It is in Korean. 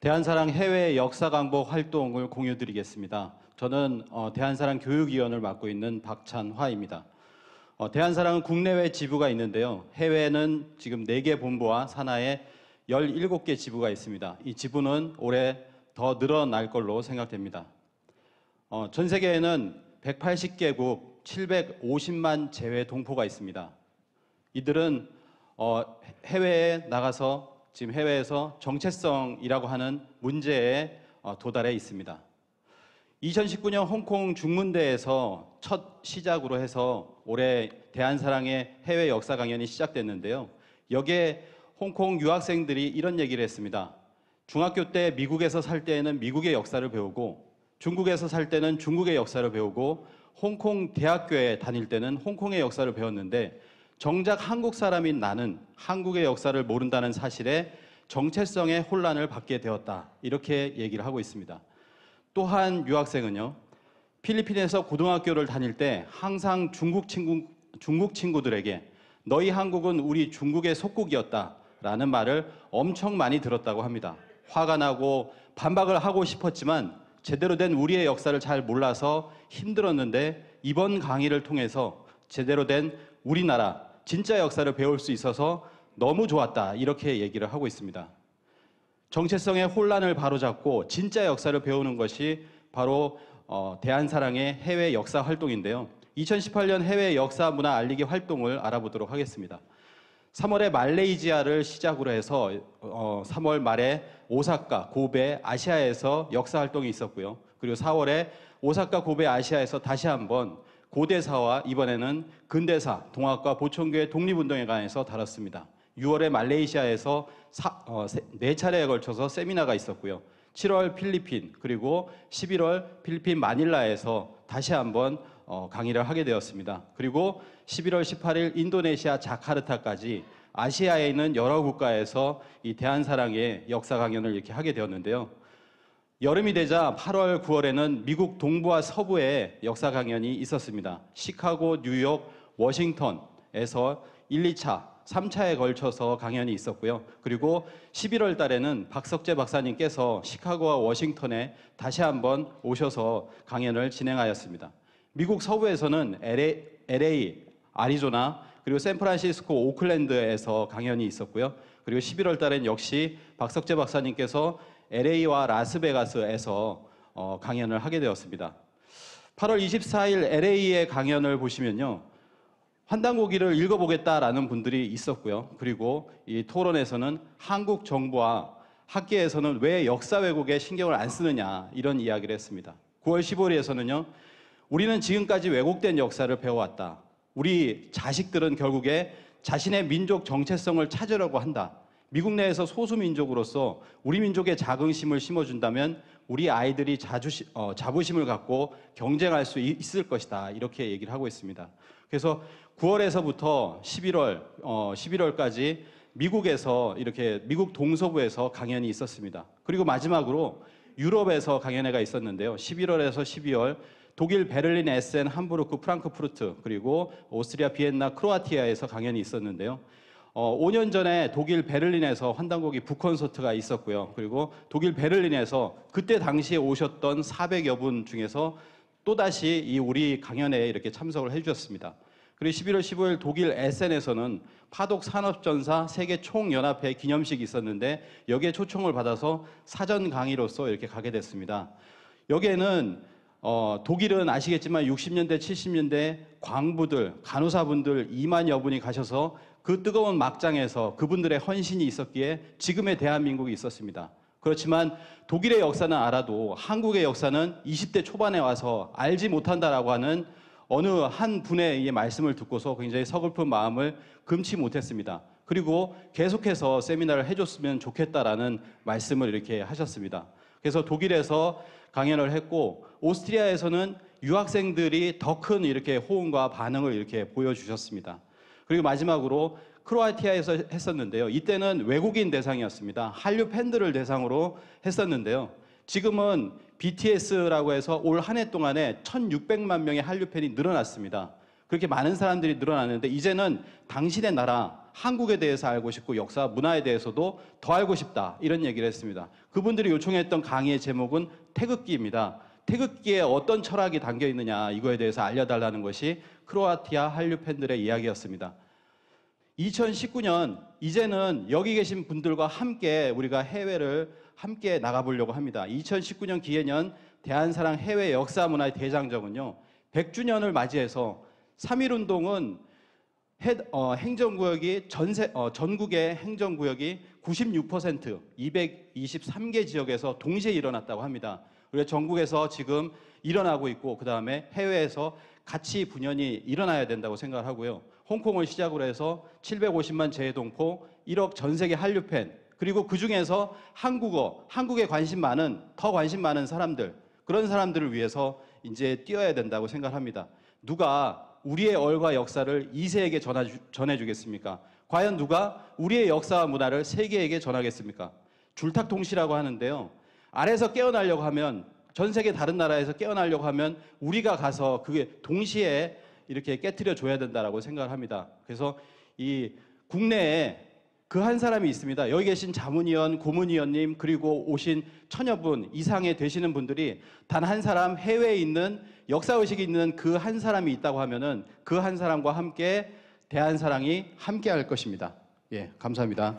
대한사랑 해외 역사 강복 활동을 공유드리겠습니다. 저는 어, 대한사랑 교육위원을 맡고 있는 박찬화입니다. 어, 대한사랑은 국내외 지부가 있는데요. 해외는 지금 4개 본부와 산하에 17개 지부가 있습니다. 이 지부는 올해 더 늘어날 걸로 생각됩니다. 어, 전 세계에는 180개국 750만 재외 동포가 있습니다. 이들은 어, 해외에 나가서 지금 해외에서 정체성이라고 하는 문제에 어, 도달해 있습니다. 2019년 홍콩 중문대에서 첫 시작으로 해서 올해 대한사랑의 해외 역사 강연이 시작됐는데요. 여기에 홍콩 유학생들이 이런 얘기를 했습니다. 중학교 때 미국에서 살 때에는 미국의 역사를 배우고 중국에서 살 때는 중국의 역사를 배우고 홍콩 대학교에 다닐 때는 홍콩의 역사를 배웠는데 정작 한국 사람인 나는 한국의 역사를 모른다는 사실에 정체성의 혼란을 받게 되었다. 이렇게 얘기를 하고 있습니다. 또한 유학생은요, 필리핀에서 고등학교를 다닐 때 항상 중국 친구, 중국 친구들에게 너희 한국은 우리 중국의 속국이었다. 라는 말을 엄청 많이 들었다고 합니다. 화가 나고 반박을 하고 싶었지만 제대로 된 우리의 역사를 잘 몰라서 힘들었는데 이번 강의를 통해서 제대로 된 우리나라, 진짜 역사를 배울 수 있어서 너무 좋았다. 이렇게 얘기를 하고 있습니다. 정체성의 혼란을 바로잡고 진짜 역사를 배우는 것이 바로 어, 대한사랑의 해외 역사 활동인데요. 2018년 해외 역사 문화 알리기 활동을 알아보도록 하겠습니다. 3월에 말레이시아를 시작으로 해서 어, 3월 말에 오사카, 고베, 아시아에서 역사 활동이 있었고요. 그리고 4월에 오사카, 고베, 아시아에서 다시 한번 고대사와 이번에는 근대사, 동학과 보천교의 독립운동에 관해서 다뤘습니다. 6월에 말레이시아에서 사, 어, 네 차례에 걸쳐서 세미나가 있었고요. 7월 필리핀 그리고 11월 필리핀 마닐라에서 다시 한번 어, 강의를 하게 되었습니다. 그리고 11월 18일 인도네시아 자카르타까지 아시아에 있는 여러 국가에서 이 대한사랑의 역사 강연을 이렇게 하게 되었는데요. 여름이 되자 8월, 9월에는 미국 동부와 서부에 역사 강연이 있었습니다. 시카고, 뉴욕, 워싱턴에서 1, 2차, 3차에 걸쳐서 강연이 있었고요. 그리고 11월 달에는 박석재 박사님께서 시카고와 워싱턴에 다시 한번 오셔서 강연을 진행하였습니다. 미국 서부에서는 LA, LA 아리조나, 그리고 샌프란시스코, 오클랜드에서 강연이 있었고요. 그리고 11월 달엔 역시 박석재 박사님께서 LA와 라스베가스에서 어, 강연을 하게 되었습니다. 8월 24일 LA의 강연을 보시면요. 환단고기를 읽어보겠다라는 분들이 있었고요. 그리고 이 토론에서는 한국 정부와 학계에서는 왜 역사 왜곡에 신경을 안 쓰느냐 이런 이야기를 했습니다. 9월 15일에서는요. 우리는 지금까지 왜곡된 역사를 배워왔다. 우리 자식들은 결국에 자신의 민족 정체성을 찾으려고 한다. 미국 내에서 소수민족으로서 우리 민족의 자긍심을 심어준다면 우리 아이들이 자주시, 어, 자부심을 갖고 경쟁할 수 있을 것이다. 이렇게 얘기를 하고 있습니다. 그래서 9월에서부터 11월, 어, 11월까지 미국에서 이렇게 미국 동서부에서 강연이 있었습니다. 그리고 마지막으로 유럽에서 강연회가 있었는데요. 11월에서 12월 독일 베를린 에센 함부르크 프랑크푸르트 그리고 오스트리아 비엔나 크로아티아에서 강연이 있었는데요. 어, 5년 전에 독일 베를린에서 환단고기 북콘서트가 있었고요. 그리고 독일 베를린에서 그때 당시에 오셨던 400여 분 중에서 또다시 이 우리 강연에 이렇게 참석을 해주셨습니다. 그리고 11월 15일 독일 에센에서는 파독 산업전사 세계 총연합회 기념식이 있었는데 여기에 초청을 받아서 사전 강의로서 이렇게 가게 됐습니다. 여기에는 어, 독일은 아시겠지만 60년대, 70년대 광부들, 간호사분들 2만 여 분이 가셔서 그 뜨거운 막장에서 그분들의 헌신이 있었기에 지금의 대한민국이 있었습니다. 그렇지만 독일의 역사는 알아도 한국의 역사는 20대 초반에 와서 알지 못한다라고 하는 어느 한 분의 이 말씀을 듣고서 굉장히 서글픈 마음을 금치 못했습니다. 그리고 계속해서 세미나를 해줬으면 좋겠다라는 말씀을 이렇게 하셨습니다. 그래서 독일에서 강연을 했고 오스트리아에서는 유학생들이 더 큰 이렇게 호응과 반응을 이렇게 보여주셨습니다. 그리고 마지막으로 크로아티아에서 했었는데요. 이때는 외국인 대상이었습니다. 한류 팬들을 대상으로 했었는데요. 지금은 BTS라고 해서 올 한 해 동안에 1,600만 명의 한류 팬이 늘어났습니다. 그렇게 많은 사람들이 늘어났는데 이제는 당신의 나라 한국에 대해서 알고 싶고 역사 문화에 대해서도 더 알고 싶다 이런 얘기를 했습니다. 그분들이 요청했던 강의의 제목은 태극기입니다. 태극기에 어떤 철학이 담겨 있느냐 이거에 대해서 알려달라는 것이 크로아티아 한류 팬들의 이야기였습니다. 2019년 이제는 여기 계신 분들과 함께 우리가 해외를 함께 나가보려고 합니다. 2019년 기해년 대한사랑 해외 역사 문화의 대장정은요 100주년을 맞이해서 3.1운동은 행정구역이 전세, 어, 전국의 행정구역이 96% 223개 지역에서 동시에 일어났다고 합니다. 우리가 전국에서 지금 일어나고 있고 그 다음에 해외에서 같이 분연이 일어나야 된다고 생각을 하고요. 홍콩을 시작으로 해서 750만 재동포, 1억 전 세계 한류 팬, 그리고 그 중에서 한국어, 한국에 관심 많은, 더 관심 많은 사람들, 그런 사람들을 위해서 이제 뛰어야 된다고 생각합니다. 누가 우리의 얼과 역사를 2세에게 전해주겠습니까? 과연 누가 우리의 역사와 문화를 세계에게 전하겠습니까? 줄탁통시라고 하는데요. 아래서 깨어나려고 하면 전 세계 다른 나라에서 깨어나려고 하면 우리가 가서 그게 동시에 이렇게 깨뜨려 줘야 된다라고 생각을 합니다. 그래서 이 국내에 그 한 사람이 있습니다. 여기 계신 자문위원, 고문위원님 그리고 오신 천여 분 이상의 되시는 분들이 단 한 사람 해외에 있는 역사 의식이 있는 그 한 사람이 있다고 하면은 그 한 사람과 함께 대한 사랑이 함께 할 것입니다. 예, 감사합니다.